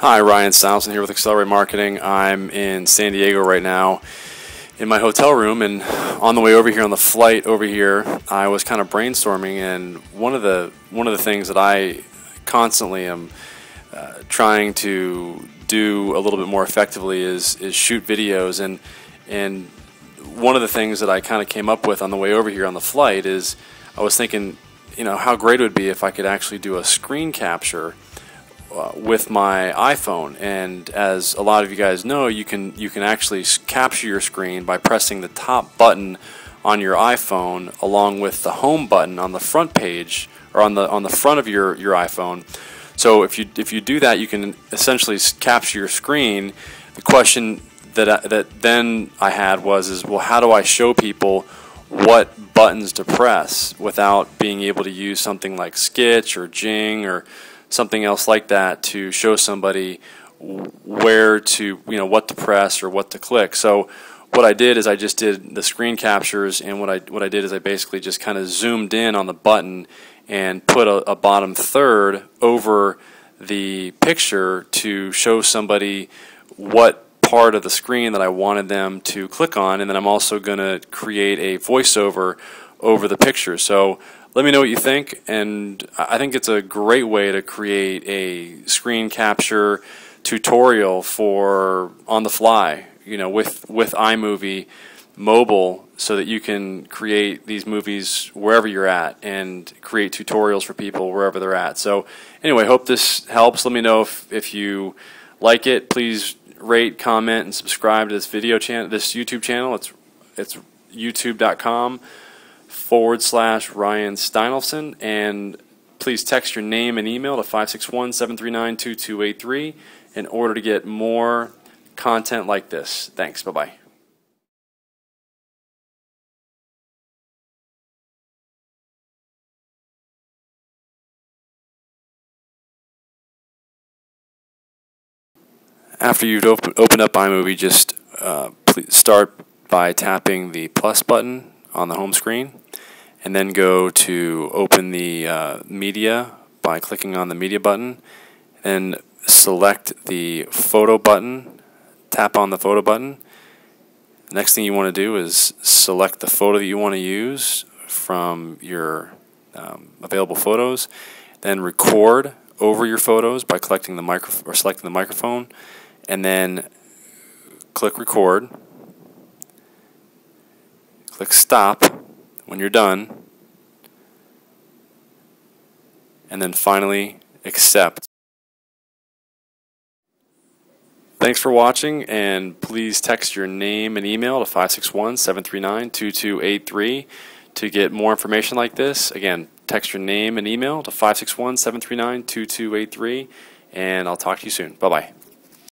Hi, Ryan Steinolfson here with Accelerate Marketing. I'm in San Diego right now in my hotel room, and on the way over here on the flight over here, I was kind of brainstorming, and one of the one of the things that I constantly am uh, trying to do a little bit more effectively is is shoot videos, and and one of the things that I kind of came up with on the way over here on the flight is I was thinking, you know, how great it would be if I could actually do a screen capture uh, with my iPhone. And as a lot of you guys know, you can you can actually capture your screen by pressing the top button on your iPhone along with the home button on the front page or on the on the front of your your iPhone. So if you if you do that, you can essentially capture your screen. The question that I, that then I had was is well, how do I show people what buttons to press without being able to use something like Skitch or Jing or something else like that to show somebody where to, you know, what to press or what to click. So what I did is I just did the screen captures, and what I what I did is I basically just kind of zoomed in on the button and put a, a bottom third over the picture to show somebody what part of the screen that I wanted them to click on, and then I'm also going to create a voiceover over the picture. So let me know what you think, and I think it's a great way to create a screen capture tutorial for on the fly, you know, with with iMovie mobile so that you can create these movies wherever you're at and create tutorials for people wherever they're at. So anyway, hope this helps. Let me know if, if you like it. Please rate, comment, and subscribe to this video channel, this YouTube channel. It's it's youtube.com forward slash Ryan Steinolfson. And please text your name and email to 561 739 2283 in order to get more content like this. Thanks. Bye bye. After you've opened up iMovie, just uh, start by tapping the plus button on the home screen and then go to open the uh, media by clicking on the media button and select the photo button tap on the photo button. Next thing you want to do is select the photo that you want to use from your um, available photos then record over your photos by collecting the micro or selecting the microphone and then click record click stop when you're done, and then finally accept. Thanks for watching, and please text your name and email to 561 739 2283 to get more information like this. Again, text your name and email to 561 739 2283, and I'll talk to you soon. Bye bye.